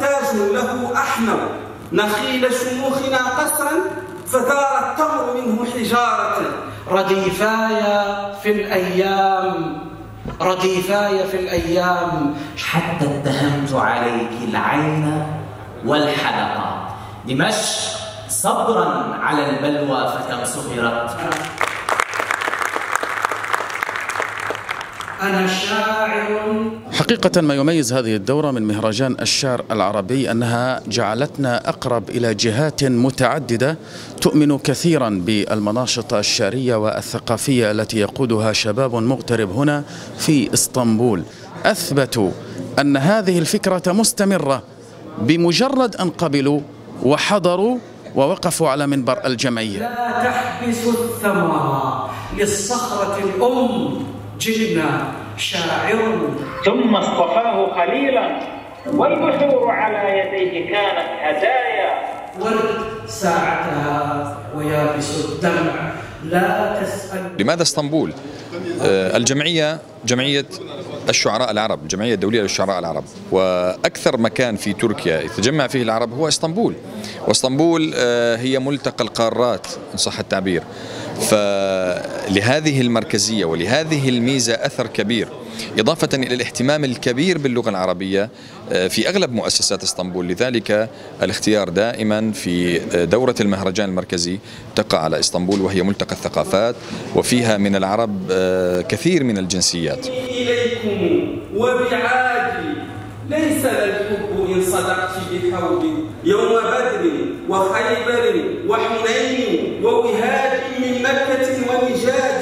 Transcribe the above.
تاج له أحمر نخيل شيوخنا قصرا فثار التمر منه حجارة. رديفاي في الأيام رديفاي في الأيام. حتى اتهمت عليك العين والحلقة. دمشق صبرا على البلوى فكم سهرت أنا شاعر. حقيقة ما يميز هذه الدورة من مهرجان الشعر العربي أنها جعلتنا أقرب إلى جهات متعددة تؤمن كثيرا بالمناشط الشعرية والثقافية التي يقودها شباب مغترب هنا في إسطنبول. أثبتوا أن هذه الفكرة مستمرة بمجرد أن قبلوا وحضروا ووقفوا على منبر الجمعية. لا تحبس الثمر للصخرة الأم. جئنا شاعر ثم اصطفاه خليلا والبحور على يديه كانت هدايا. ورد ساعتها ويابس الدمع. لا تسأل. لماذا اسطنبول؟ آه، الجمعية جمعية الشعراء العرب الجمعية الدولية للشعراء العرب. وأكثر مكان في تركيا يتجمع فيه العرب هو اسطنبول. واسطنبول آه، هي ملتقى القارات إن صح التعبير. فلهذه المركزية ولهذه الميزة أثر كبير إضافة إلى الاهتمام الكبير باللغة العربية آه، في أغلب مؤسسات إسطنبول. لذلك الاختيار دائما في آه، دورة المهرجان المركزي تقع على إسطنبول وهي ملتقى الثقافات وفيها من العرب آه، كثير من الجنسيات. إليكم وبعادي ليس الحب إن صدقت بحوب يوم بدر وخيبر وحنين ووهاد we Moisés